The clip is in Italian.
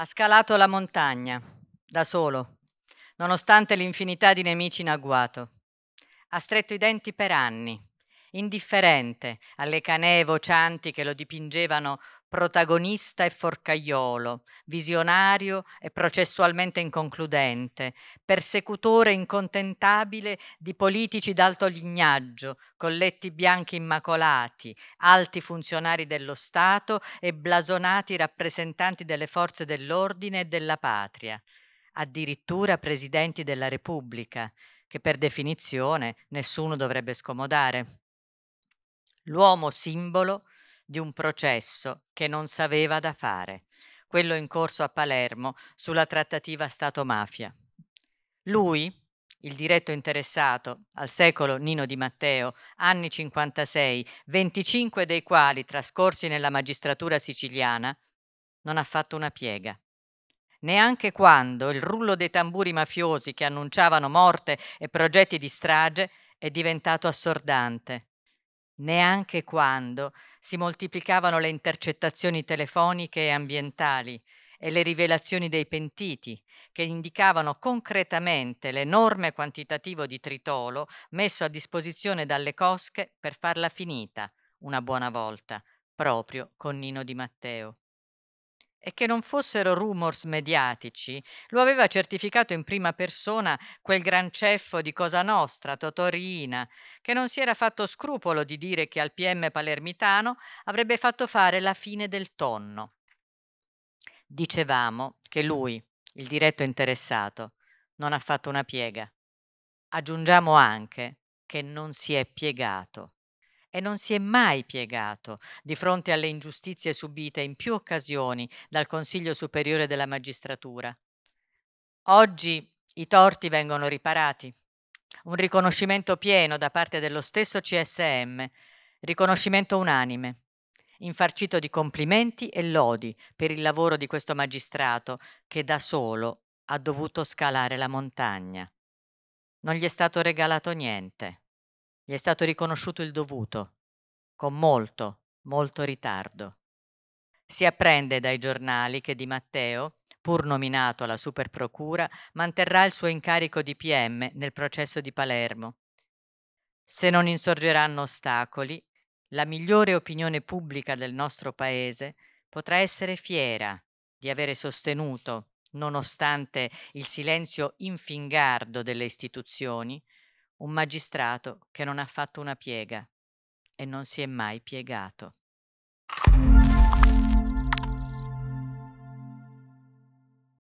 Ha scalato la montagna, da solo, nonostante l'infinità di nemici in agguato. Ha stretto i denti per anni, indifferente alle canee vocianti che lo dipingevano protagonista e forcaiolo, visionario e processualmente inconcludente, persecutore incontentabile di politici d'alto lignaggio, colletti bianchi immacolati, alti funzionari dello Stato e blasonati rappresentanti delle forze dell'ordine e della patria, addirittura presidenti della Repubblica, che per definizione nessuno dovrebbe scomodare. L'uomo simbolo di un processo che non sapeva da fare, quello in corso a Palermo sulla trattativa Stato-mafia. Lui, il diretto interessato, al secolo Nino Di Matteo, anni 56, 25 dei quali trascorsi nella magistratura siciliana, non ha fatto una piega. Neanche quando il rullo dei tamburi mafiosi che annunciavano morte e progetti di strage è diventato assordante neanche quando si moltiplicavano le intercettazioni telefoniche e ambientali e le rivelazioni dei pentiti, che indicavano concretamente l'enorme quantitativo di tritolo messo a disposizione dalle cosche per farla finita, una buona volta, proprio con Nino Di Matteo e che non fossero rumors mediatici, lo aveva certificato in prima persona quel gran ceffo di Cosa Nostra, Totorina, che non si era fatto scrupolo di dire che al PM palermitano avrebbe fatto fare la fine del tonno. Dicevamo che lui, il diretto interessato, non ha fatto una piega. Aggiungiamo anche che non si è piegato e non si è mai piegato di fronte alle ingiustizie subite in più occasioni dal Consiglio Superiore della Magistratura. Oggi i torti vengono riparati. Un riconoscimento pieno da parte dello stesso CSM, riconoscimento unanime, infarcito di complimenti e lodi per il lavoro di questo magistrato che da solo ha dovuto scalare la montagna. Non gli è stato regalato niente. Gli è stato riconosciuto il dovuto, con molto, molto ritardo. Si apprende dai giornali che Di Matteo, pur nominato alla superprocura, manterrà il suo incarico di PM nel processo di Palermo. Se non insorgeranno ostacoli, la migliore opinione pubblica del nostro paese potrà essere fiera di avere sostenuto, nonostante il silenzio infingardo delle istituzioni, un magistrato che non ha fatto una piega e non si è mai piegato.